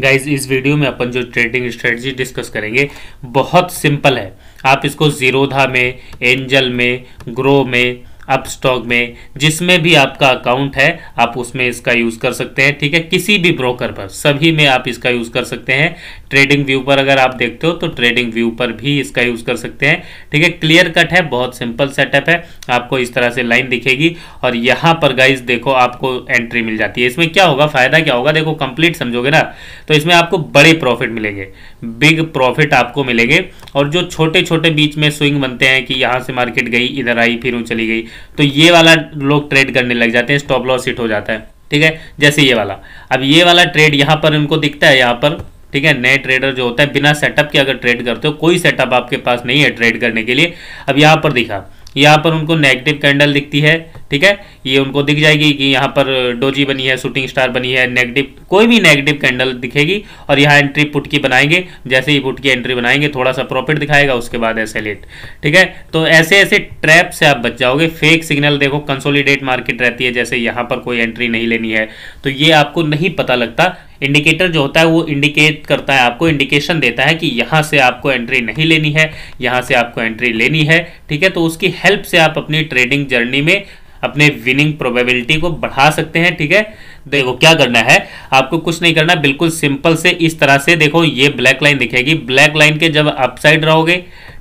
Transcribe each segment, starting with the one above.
Guys इस video में अपन जो ट्रेडिंग स्ट्रेटजी डिस्कस करेंगे, बहुत सिंपल है। आप इसको जीरोधा में एंजल में ग्रो में अप स्टॉक में, जिसमें भी आपका अकाउंट है, आप उसमें इसका यूज़ कर सकते हैं, ठीक है? किसी भी ब्रोकर पर, सभी में आप इसका यूज़ कर सकते हैं। ट्रेडिंग व्यू पर अगर आप देखते हो तो ट्रेडिंग व्यू पर भी इसका यूज़ कर सकते हैं, ठीक है? क्लियर कट है, बहुत सिंपल सेटअप है, आपको इस तरह से लाइन दिखेगी। और यहाँ पर गाइज़ देखो, आपको एंट्री मिल जाती है। इसमें क्या होगा? फ़ायदा क्या होगा? देखो कंप्लीट समझोगे ना? तो इसमें आपको बड़े प्रॉफिट मिलेंगे। बिग प्रॉफिट आपको मिलेंगे। और जो छोटे छोटे बीच में स्विंग बनते हैं कि यहाँ से मार्केट गई, इधर आई, फिर चली गई तो ये वाला लोग ट्रेड करने लग जाते हैं, स्टॉप लॉस हिट हो जाता है। ठीक है? जैसे ये वाला। अब ये वाला ट्रेड यहाँ पर इनको दिखता है, यहाँ पर। ठीक है? नए ट्रेडर जो होता है, बिना सेटअप के अगर ट्रेड करते हो, कोई सेटअप आपके पास नहीं है ट्रेड करने के लिए। अब यहाँ पर दिखा। यहाँ पर उनको नेगेटिव कैंडल दिखती है, ठीक है? ये उनको दिख जाएगी कि यहाँ पर डोजी बनी है शूटिंग स्टार बनी है नेगेटिव कोई भी नेगेटिव कैंडल दिखेगी और यहाँ एंट्री पुट की बनाएँगे, जैसे ही पुट की एंट्री बनाएँगे थोड़ा सा प्रॉफिट दिखाएगा, उसके बाद ऐसे लेट ठीक है? तो ऐसे ऐसे ट्रैप से आप बच जाओगे। फेक सिग्नल देखो कंसोलिडेट मार्केट रहती है, जैसे यहाँ पर कोई एंट्री नहीं लेनी है तो ये आपको नहीं पता लगता इंडिकेटर जो होता है वो इंडिकेट करता है, आपको इंडिकेशन देता है कि यहाँ से आपको एंट्री नहीं लेनी है, यहाँ से आपको एंट्री लेनी है, ठीक है? तो उसकी हेल्प से आप अपनी ट्रेडिंग जर्नी में अपने विनिंग प्रोबेबिलिटी को बढ़ा सकते हैं, ठीक है? देखो, क्या करना है? आपको कुछ नहीं करना, बिल्कुल सिंपल से इस तरह से देखो, ये ब्लैक लाइन दिखेगी। ब्लैक लाइन के जब अपसाइड रहोगे,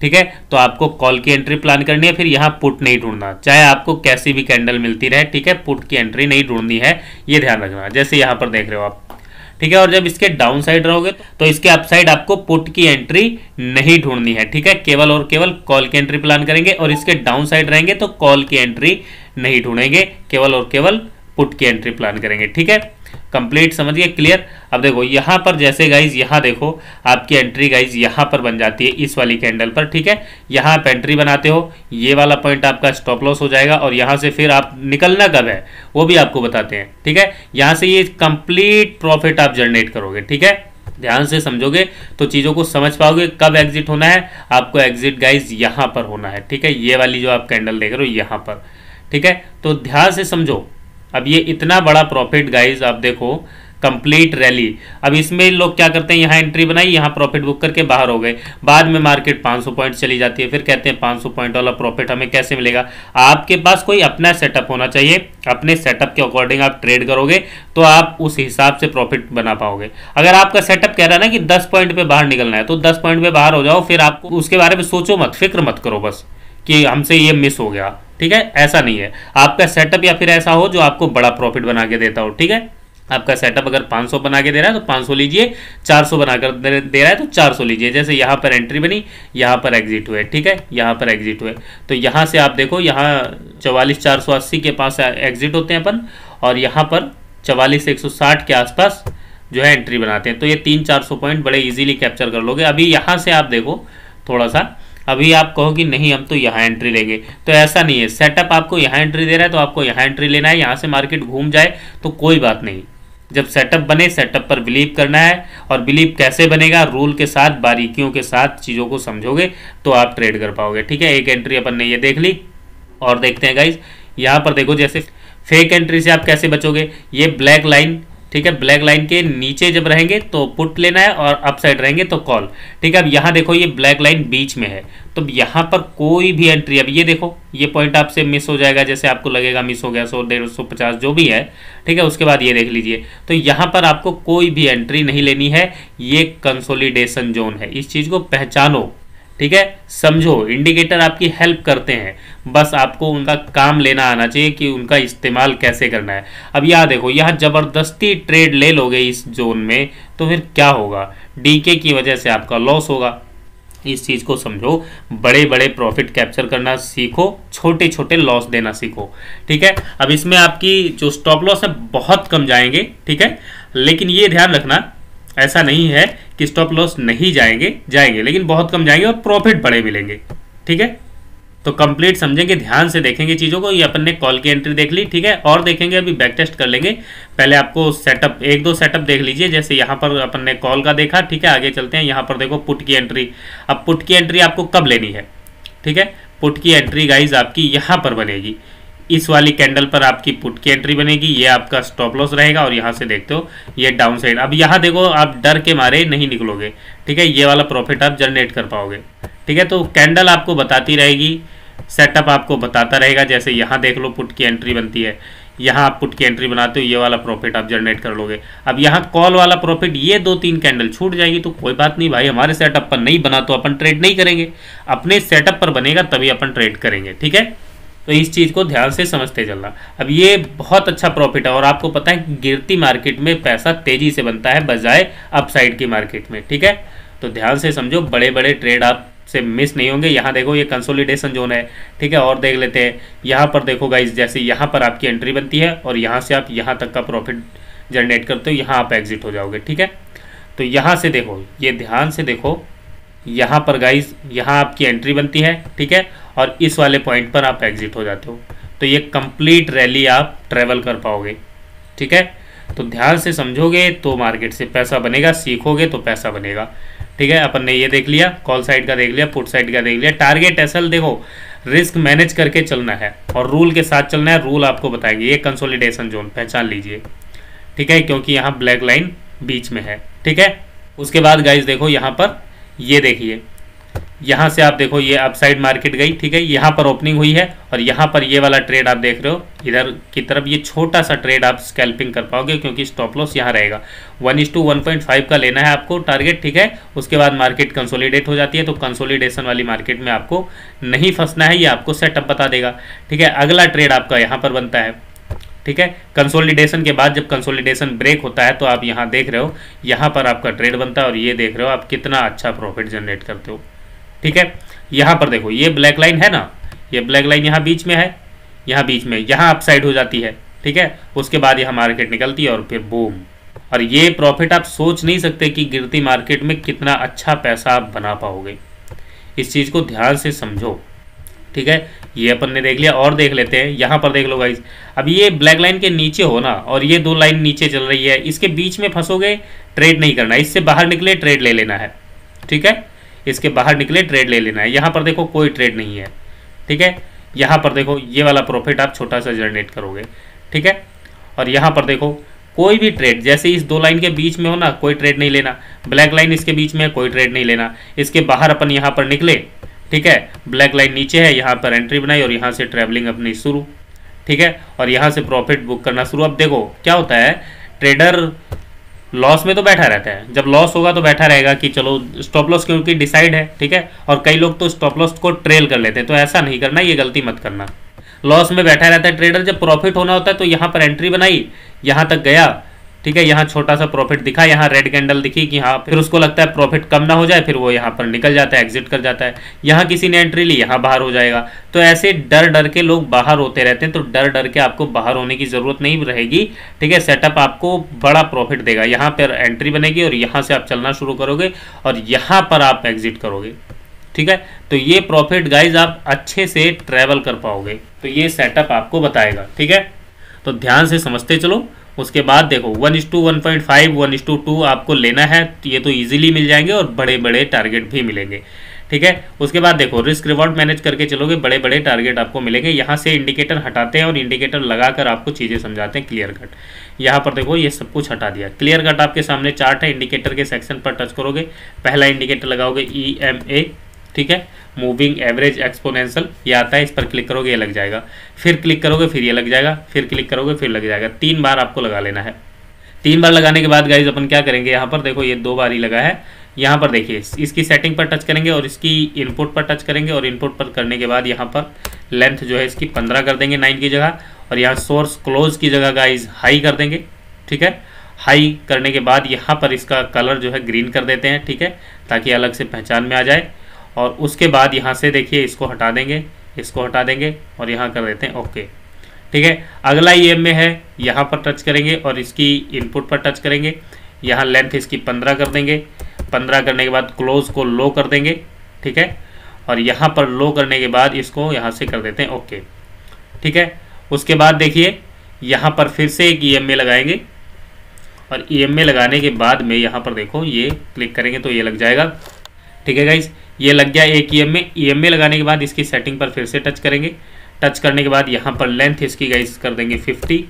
ठीक है? तो आपको कॉल की एंट्री प्लान करनी है, फिर यहाँ पुट नहीं ढूंढना। चाहे आपको कैसी भी कैंडल मिलती रहे, ठीक है? पुट की एंट्री नहीं ढूंढनी है, ये ध्यान रखना। जैसे यहाँ पर देख रहे हो आप ठीक है? और जब इसके डाउन साइड रहोगे तो इसके अपसाइड आपको पुट की एंट्री नहीं ढूंढनी है, ठीक है? केवल और केवल कॉल की एंट्री प्लान करेंगे और इसके डाउन साइड रहेंगे तो कॉल की एंट्री नहीं ढूंढेंगे, केवल और केवल पुट की एंट्री प्लान करेंगे, ठीक है? कंप्लीट समझिए क्लियर अब देखो, यहाँ पर जैसे गाइज़ यहाँ देखो, आपकी एंट्री गाइज़ यहाँ पर बन जाती है इस वाली कैंडल पर, ठीक है? यहाँ आप एंट्री बनाते हो, ये वाला पॉइंट आपका स्टॉप लॉस हो जाएगा और यहाँ से फिर आप निकलना कब है? वो भी आपको बताते हैं, ठीक है? यहाँ से ये कंप्लीट प्रॉफिट आप जनरेट करोगे, ठीक है? ध्यान से समझोगे तो चीज़ों को समझ पाओगे कब एग्जिट होना है। आपको एग्जिट गाइज़ यहाँ पर होना है, ठीक है? ये वाली जो आप कैंडल देख रहे हो, यहाँ पर, ठीक है? तो ध्यान से समझो अब ये इतना बड़ा प्रॉफिट गाइज़ आप देखो कंप्लीट रैली अब इसमें लोग क्या करते हैं, यहाँ एंट्री बनाई, यहाँ प्रॉफिट बुक करके बाहर हो गए. बाद में मार्केट 500 पॉइंट चली जाती है, फिर कहते हैं 500 पॉइंट वाला प्रॉफिट हमें कैसे मिलेगा? आपके पास कोई अपना सेटअप होना चाहिए, अपने सेटअप के अकॉर्डिंग आप ट्रेड करोगे तो आप उस हिसाब से प्रॉफिट बना पाओगे. अगर आपका सेटअप कह रहा है ना कि दस पॉइंट पर बाहर निकलना है तो दस पॉइंट पर बाहर हो जाओ, फिर आपको उसके बारे में सोचो मत, फ़िक्र मत करो बस. कि हमसे ये मिस हो गया, ठीक है? ऐसा नहीं है। आपका सेटअप या फिर ऐसा हो जो आपको बड़ा प्रॉफिट बना के देता हो, ठीक है? आपका सेटअप अगर 500 बना के दे रहा है तो 500 लीजिए। 400 बनाकर दे रहा है तो 400 लीजिए। जैसे यहाँ पर एंट्री बनी, यहाँ पर एग्जिट हुए, ठीक है? यहाँ पर एग्जिट हुए। तो यहाँ से आप देखो, यहाँ चवालीस चार सौ अस्सी के पास एग्जिट होते हैं अपन, और यहाँ पर चवालीस एक सौ साठ के आसपास जो है एंट्री बनाते हैं। तो ये तीन चार सौ पॉइंट बड़े इजीली कैप्चर कर लोगे। अभी यहाँ से आप देखो, थोड़ा सा अभी आप कहो कि नहीं, हम तो यहाँ एंट्री लेंगे। तो ऐसा नहीं है। सेटअप आपको यहाँ एंट्री दे रहा है तो आपको यहाँ एंट्री लेना है। यहाँ से मार्केट घूम जाए तो कोई बात नहीं। जब सेटअप बने सेटअप पर बिलीव करना है। और बिलीव कैसे बनेगा? रूल के साथ, बारीकियों के साथ चीज़ों को समझोगे तो आप ट्रेड कर पाओगे। ठीक है? एक एंट्री अपन ने ये देख ली। और देखते हैं गाइज़ यहाँ पर देखो, जैसे फेक एंट्री से आप कैसे बचोगे। ये ब्लैक लाइन ठीक है ब्लैक लाइन के नीचे जब रहेंगे तो पुट लेना है और अप साइड रहेंगे तो कॉल ठीक है, अब यहाँ देखो ये ब्लैक लाइन बीच में है। तो यहाँ पर कोई भी एंट्री अब ये देखो, ये पॉइंट आपसे मिस हो जाएगा, जैसे आपको लगेगा मिस हो गया, सौ, डेढ़ सौ, पचास, जो भी है। ठीक है, उसके बाद ये देख लीजिए। तो यहाँ पर आपको कोई भी एंट्री नहीं लेनी है। ये कंसोलिडेशन जोन है। इस चीज़ को पहचानो। ठीक है? समझो इंडिकेटर आपकी हेल्प करते हैं। बस आपको उनका काम लेना आना चाहिए कि उनका इस्तेमाल कैसे करना है। अब यहाँ देखो, यहाँ ज़बरदस्ती ट्रेड ले लोगे इस जोन में तो फिर क्या होगा? डीके की वजह से आपका लॉस होगा। इस चीज़ को समझो। बड़े बड़े प्रॉफिट कैप्चर करना सीखो छोटे छोटे लॉस देना सीखो। ठीक है? अब इसमें आपकी जो स्टॉप लॉस है, बहुत कम जाएँगे, ठीक है? लेकिन ये ध्यान रखना ऐसा नहीं है कि स्टॉप लॉस नहीं जाएँगे जाएँगे, लेकिन बहुत कम जाएँगे और प्रॉफिट बड़े मिलेंगे, ठीक है? तो कंप्लीट समझेंगे, ध्यान से देखेंगे चीज़ों को, ये अपन ने कॉल की एंट्री देख ली, ठीक है? और देखेंगे, अभी बैक टेस्ट कर लेंगे। पहले आपको सेटअप एक दो सेटअप देख लीजिए, जैसे यहाँ पर अपन ने कॉल का देखा, ठीक है? आगे चलते हैं, यहाँ पर देखो पुट की एंट्री अब पुट की एंट्री आपको कब लेनी है, ठीक है? पुट की एंट्री गाइज़ आपकी यहाँ पर बनेगी। इस वाली कैंडल पर आपकी पुट की एंट्री बनेगी, ये आपका स्टॉप लॉस रहेगा और यहाँ से देखते हो, ये डाउन साइड अब यहाँ देखो, आप डर के मारे नहीं निकलोगे, ठीक है? ये वाला प्रॉफिट आप जनरेट कर पाओगे, ठीक है? तो कैंडल आपको बताती रहेगी, सेटअप आपको बताता रहेगा, जैसे यहाँ देख लो पुट की एंट्री बनती है, यहाँ आप पुट की एंट्री बनाते हो, ये वाला प्रॉफिट आप जनरेट कर लोगे। अब यहाँ कॉल वाला प्रॉफिट, ये दो तीन कैंडल छूट जाएगी तो कोई बात नहीं भाई, हमारे सेटअप पर नहीं बना तो अपन ट्रेड नहीं करेंगे, अपने सेटअप पर बनेगा तभी अपन ट्रेड करेंगे, ठीक है? तो इस चीज़ को ध्यान से समझते चलना। अब ये बहुत अच्छा प्रॉफिट है और आपको पता है गिरती मार्केट में पैसा तेज़ी से बनता है बजाय अपसाइड की मार्केट में, ठीक है? तो ध्यान से समझो बड़े बड़े ट्रेड आप से मिस नहीं होंगे। यहाँ देखो, ये कंसोलिडेशन जोन है, ठीक है? और देख लेते हैं। यहाँ पर देखो गाइज़ जैसे यहाँ पर आपकी एंट्री बनती है और यहाँ से आप यहाँ तक का प्रॉफिट जनरेट करते हो, यहाँ आप एग्जिट हो जाओगे, ठीक है? तो यहाँ से देखो, ये ध्यान से देखो यहाँ पर गाइज़ यहाँ आपकी एंट्री बनती है, ठीक है? और इस वाले पॉइंट पर आप एग्जिट हो जाते हो। तो ये कंप्लीट रैली आप ट्रेवल कर पाओगे, ठीक है? तो ध्यान से समझोगे तो मार्केट से पैसा बनेगा, सीखोगे तो पैसा बनेगा, ठीक है? अपन ने ये देख लिया कॉल साइड का देख लिया पुट साइड का देख लिया। टारगेट एसल देखो रिस्क मैनेज करके चलना है और रूल के साथ चलना है। रूल आपको बताएँगे, ये कंसोलिडेशन जोन पहचान लीजिए, ठीक है? क्योंकि यहाँ ब्लैक लाइन बीच में है, ठीक है? उसके बाद गाइज़ देखो, यहाँ पर ये देखिए। यहाँ से आप देखो, ये अपसाइड मार्केट गई, ठीक है? यहाँ पर ओपनिंग हुई है और यहाँ पर ये वाला ट्रेड आप देख रहे हो। इधर की तरफ़ ये छोटा सा ट्रेड आप स्कैल्पिंग कर पाओगे क्योंकि स्टॉप लॉस यहाँ रहेगा। One is to one point five का लेना है आपको टारगेट ठीक है? उसके बाद मार्केट कंसोलिडेट हो जाती है तो कंसोलिडेशन वाली मार्केट में आपको नहीं फंसना है, ये आपको सेटअप बता देगा। ठीक है? अगला ट्रेड आपका यहाँ पर बनता है। ठीक है? कंसोलिडेशन के बाद जब कंसोलिडेशन ब्रेक होता है तो आप यहाँ देख रहे हो, यहाँ पर आपका ट्रेड बनता है और ये देख रहे हो, आप कितना अच्छा प्रॉफिट जनरेट करते हो। ठीक है? यहाँ पर देखो, ये ब्लैक लाइन है ना? ये ब्लैक लाइन यहाँ बीच में है, यहाँ बीच में, यहाँ अपसाइड हो जाती है। ठीक है? उसके बाद यहाँ मार्केट निकलती है और फिर बूम और ये प्रॉफिट आप सोच नहीं सकते कि गिरती मार्केट में कितना अच्छा पैसा आप बना पाओगे। इस चीज़ को ध्यान से समझो। ठीक है? ये अपन ने देख लिया, और देख लेते हैं, यहाँ पर देख लो गाइज़ अब ये ब्लैक लाइन के नीचे हो ना, और ये दो लाइन नीचे चल रही है, इसके बीच में फंसोगे ट्रेड नहीं करना। इससे बाहर निकले ट्रेड ले लेना है। ठीक है? इसके बाहर निकले ट्रेड ले लेना है। यहाँ पर देखो, कोई ट्रेड नहीं है। ठीक है? यहाँ पर देखो, ये वाला प्रॉफिट आप छोटा सा जनरेट करोगे। ठीक है? और यहाँ पर देखो, कोई भी ट्रेड जैसे इस दो लाइन के बीच में हो ना, कोई ट्रेड नहीं लेना। ब्लैक लाइन इसके बीच में कोई ट्रेड नहीं लेना। इसके बाहर अपन यहाँ पर निकले ठीक है? ब्लैक लाइन नीचे है, यहाँ पर एंट्री बनाई और यहाँ से ट्रैवलिंग अपनी शुरू। ठीक है? और यहाँ से प्रॉफिट बुक करना शुरू। अब देखो, क्या होता है? ट्रेडर लॉस में तो बैठा रहता है। जब लॉस होगा तो बैठा रहेगा कि चलो स्टॉप लॉस क्योंकि डिसाइड है, ठीक है? और कई लोग तो स्टॉप लॉस को ट्रेल कर लेते हैं तो ऐसा नहीं करना, ये गलती मत करना। लॉस में बैठा रहता है ट्रेडर जब प्रॉफिट होना होता है तो यहाँ पर एंट्री बनाई, यहाँ तक गया ठीक है, यहाँ छोटा सा प्रॉफिट दिखा, यहाँ रेड कैंडल दिखी कि हाँ फिर उसको लगता है प्रॉफिट कम ना हो जाए, फिर वो यहाँ पर निकल जाता है एग्जिट कर जाता है। यहाँ किसी ने एंट्री ली, यहाँ बाहर हो जाएगा। तो ऐसे डर डर के लोग बाहर होते रहते हैं तो डर डर के आपको बाहर होने की ज़रूरत नहीं रहेगी। ठीक है सेटअप आपको बड़ा प्रॉफिट देगा। यहाँ पर एंट्री बनेगी और यहाँ से आप चलना शुरू करोगे और यहाँ पर आप एग्जिट करोगे। ठीक है तो ये प्रॉफिट गाइज़ आप अच्छे से ट्रेवल कर पाओगे। तो ये सेटअप आपको बताएगा। ठीक है तो ध्यान से समझते चलो। उसके बाद देखो one is to one point five one is to two आपको लेना है तो ये तो ईजिली मिल जाएँगे और बड़े बड़े टारगेट भी मिलेंगे। ठीक है? उसके बाद देखो रिस्क रिवॉर्ड मैनेज करके चलोगे बड़े बड़े टारगेट आपको मिलेंगे। यहाँ से इंडिकेटर हटाते हैं और इंडिकेटर लगाकर आपको चीज़ें समझाते हैं क्लियर कट यहाँ पर देखो, ये सब कुछ हटा दिया। क्लियर कट आपके सामने चार्ट है इंडिकेटर के सेक्शन पर टच करोगे। पहला इंडिकेटर लगाओगे ई एम ए ठीक है? मूविंग एवरेज एक्सपोनेंशियल ये आता है, इस पर क्लिक करोगे, ये लग जाएगा। फिर क्लिक करोगे, फिर ये लग जाएगा, फिर क्लिक करोगे, फिर लग जाएगा। तीन बार आपको लगा लेना है। तीन बार लगाने के बाद गाइज़ अपन क्या करेंगे? यहाँ पर देखो, ये दो बार ही लगा है। यहाँ पर देखिए इसकी सेटिंग पर टच करेंगे और इसकी इनपुट पर टच करेंगे और इनपुट पर करने के बाद यहाँ पर लेंथ जो है, इसकी पंद्रह कर देंगे नाइन की जगह। और यहाँ सोर्स क्लोज की जगह गाइज़ हाई कर देंगे, ठीक है? हाई करने के बाद यहाँ पर इसका कलर जो है ग्रीन कर देते हैं, ठीक है? ताकि अलग से पहचान में आ जाए। और उसके बाद यहाँ से देखिए इसको हटा देंगे, इसको हटा देंगे और यहाँ कर देते हैं ओके। ठीक है, अगला ई में है, यहाँ पर टच करेंगे और इसकी इनपुट पर टच करेंगे। यहाँ लेंथ इसकी पंद्रह कर देंगे, पंद्रह करने के बाद क्लोज को लो कर देंगे, ठीक है? और यहाँ पर लो करने के बाद इसको यहाँ से कर देते हैं ओके। ठीक है, उसके बाद देखिए, यहाँ पर फिर से एक ईएमए लगाएँगे। और ईएमए लगाने के बाद में यहाँ पर देखो, ये क्लिक करेंगे तो ये लग जाएगा। ठीक है गाइज़ ये लग गया एक ई एम ई लगाने के बाद इसकी सेटिंग पर फिर से टच करेंगे। टच करने के बाद यहाँ पर लेंथ इसकी गाइस कर देंगे 50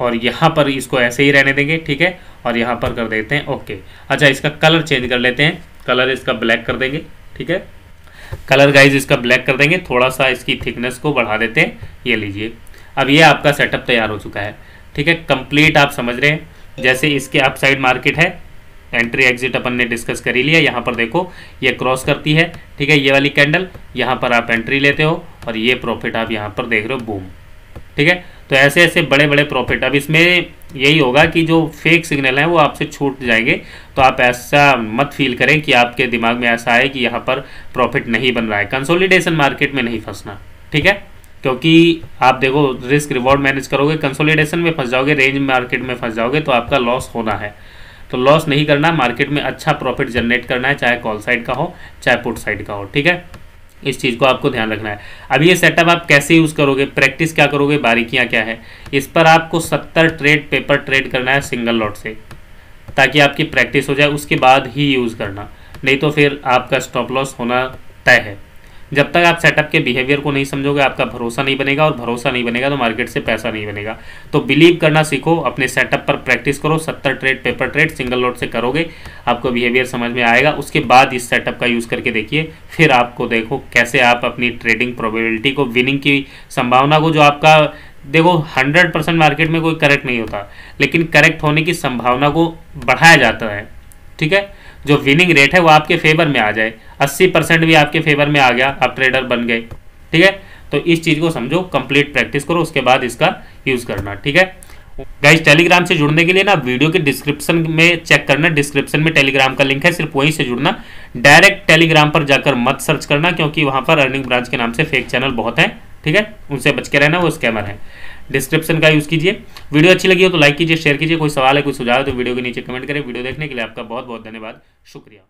और यहाँ पर इसको ऐसे ही रहने देंगे, ठीक है? और यहाँ पर कर देते हैं ओके अच्छा इसका कलर चेंज कर लेते हैं। कलर इसका ब्लैक कर देंगे, ठीक है? कलर गाइज़ इसका ब्लैक कर देंगे। थोड़ा सा इसकी थिकनेस को बढ़ा देते हैं, ये लीजिए। अब ये आपका सेटअप तैयार हो चुका है, ठीक है? कंप्लीट आप समझ रहे हैं। जैसे इसके अप साइड मार्केट है एंट्री एग्जिट अपन ने डिस्कस कर ही लिया, यहाँ पर देखो, ये क्रॉस करती है, ठीक है, ये वाली कैंडल, यहाँ पर आप एंट्री लेते हो, और ये प्रॉफिट आप यहाँ पर देख रहे हो, बूम, ठीक है? तो ऐसे ऐसे बड़े बड़े प्रॉफिट, अब इसमें यही होगा कि जो फेक सिग्नल हैं, वो आपसे छूट जाएँगे तो आप ऐसा मत फील करें कि आपके दिमाग में ऐसा है कि यहाँ पर प्रॉफिट नहीं बन रहा है। कंसोलिडेशन मार्केट में नहीं फंसना, ठीक है? क्योंकि आप देखो रिस्क रिवॉर्ड मैनेज करोगे कंसोलिडेशन में फंस जाओगे रेंज मार्केट में फंस जाओगे तो आपका लॉस होना है। तो लॉस नहीं करना मार्केट में अच्छा प्रॉफिट जनरेट करना है, चाहे कॉल साइड का हो, चाहे पुट साइड का हो, ठीक है? इस चीज़ को आपको ध्यान रखना है। अब ये सेटअप आप कैसे यूज़ करोगे? प्रैक्टिस क्या करोगे? बारीकियाँ क्या है? इस पर आपको सत्तर ट्रेड पेपर ट्रेड करना है सिंगल लॉट से, ताकि आपकी प्रैक्टिस हो जाए, उसके बाद ही यूज़ करना। नहीं तो फिर आपका स्टॉप लॉस होना तय है। जब तक आप सेटअप के बिहेवियर को नहीं समझोगे, आपका भरोसा नहीं बनेगा और भरोसा नहीं बनेगा तो मार्केट से पैसा नहीं बनेगा। तो बिलीव करना सीखो, अपने सेटअप पर प्रैक्टिस करो, सत्तर trade paper trade single load से करोगे, आपको बिहेवियर समझ में आएगा। उसके बाद इस सेटअप का यूज़ करके देखिए, फिर आपको देखो कैसे आप अपनी ट्रेडिंग प्रोबेबिलिटी को विनिंग की संभावना को, जो आपका, देखो हंड्रेड परसेंट मार्केट में कोई करेक्ट नहीं होता, लेकिन करेक्ट होने की संभावना को बढ़ाया जाता है। ठीक है? जो विनिंग रेट है, वो आपके फेवर में आ जाए। 80 परसेंट भी आपके फेवर में आ गया, आप ट्रेडर बन गए। ठीक है? तो इस चीज़ को समझो कंप्लीट प्रैक्टिस करो, उसके बाद इसका यूज़ करना, ठीक है? गाइज़ टेलीग्राम से जुड़ने के लिए ना वीडियो के डिस्क्रिप्शन में चेक करना डिस्क्रिप्शन में टेलीग्राम का लिंक है, सिर्फ़ वहीं से जुड़ना। डायरेक्ट टेलीग्राम पर जाकर मत सर्च करना, क्योंकि वहाँ पर अर्निंग ब्रांच के नाम से फेक चैनल बहुत हैं, ठीक है? उनसे बच के रहना, वो स्कैमर है। डिस्क्रिप्शन का यूज़ कीजिए। वीडियो अच्छी लगी हो तो लाइक कीजिए शेयर कीजिए। कोई सवाल है, कोई सुझाव है तो वीडियो के नीचे कमेंट करें। वीडियो देखने के लिए आपका बहुत बहुत धन्यवाद। शुक्रिया।